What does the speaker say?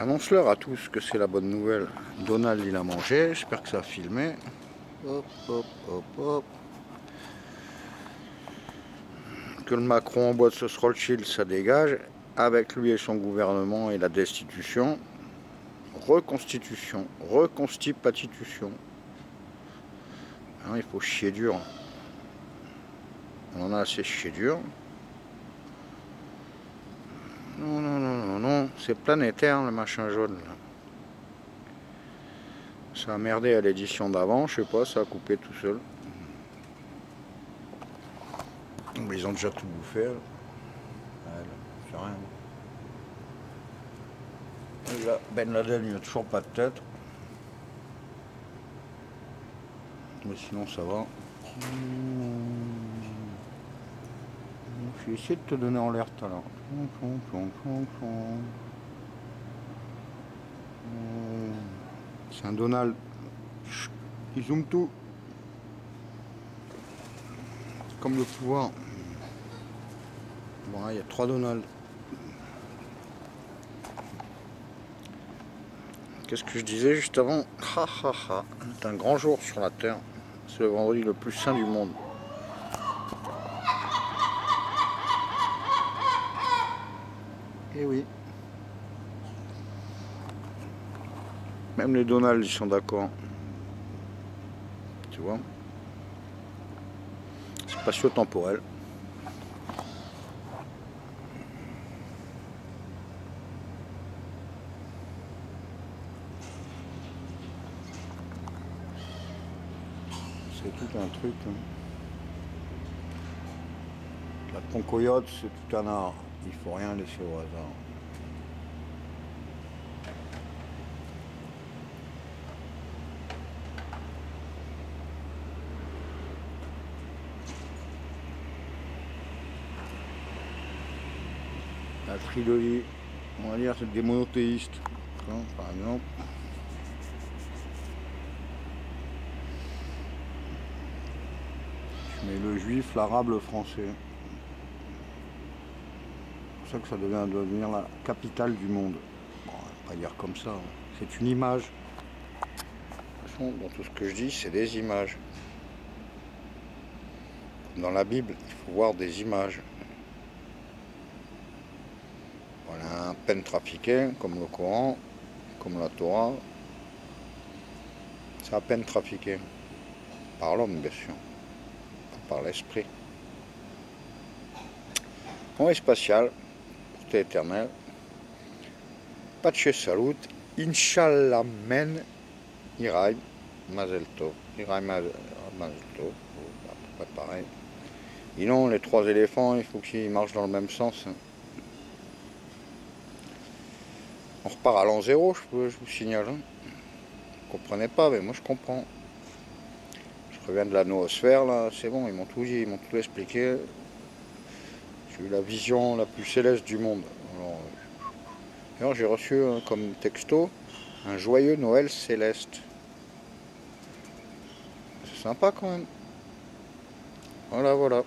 Annonce-leur à tous que c'est la bonne nouvelle. Donald, il a mangé. J'espère que ça a filmé. Hop, hop, hop, hop. Que le Macron en boîte ce Rothschild, ça dégage. Avec lui et son gouvernement et la destitution. Reconstitution. Reconstitution. Hein, il faut chier dur. On en a assez chier dur. C'est planétaire le machin jaune. Ça a merdé à l'édition d'avant, je sais pas, ça a coupé tout seul. Ils ont déjà tout bouffé. Rien. ben Laden, il a toujours pas de tête. Mais sinon, ça va. Je vais essayer de te donner en l'air tout à l'heure. C'est un Donald. Il zoome tout. Comme le pouvoir. Bon, il y a trois Donald. Qu'est-ce que je disais juste avant? C'est un grand jour sur la Terre. C'est le vendredi le plus sain du monde. Eh oui. Même les Donald, ils sont d'accord. Tu vois Spatio-temporel. C'est tout un truc. Hein. La concoyote, c'est tout un art. Il faut rien laisser au hasard. La trilogie, on va dire, c'est des monothéistes, hein, par exemple. Mais le juif, l'arabe, le français ça que ça devient devenir la capitale du monde. On va pas dire comme ça, hein. c'est une image. De toute façon, dans tout ce que je dis, c'est des images. Dans la Bible, il faut voir des images. Un peine trafiqué, comme le Coran, comme la Torah. C'est à peine trafiqué. Par l'homme, bien sûr. par l'esprit. Point spatial éternel. Pace salut, Inch'Allah men, Irai, Mazel Tov. Irai Mazel Tov, pas pareil. Sinon, les trois éléphants, il faut qu'ils marchent dans le même sens. On repart à l'an zéro, je, vous signale. Hein. Vous comprenez pas, mais moi je comprends. Je reviens de la noosphère, là, c'est bon, ils m'ont tout dit, ils m'ont tout expliqué la vision la plus céleste du monde. Alors, j'ai reçu comme texto un joyeux Noël céleste. C'est sympa quand même. Voilà, voilà.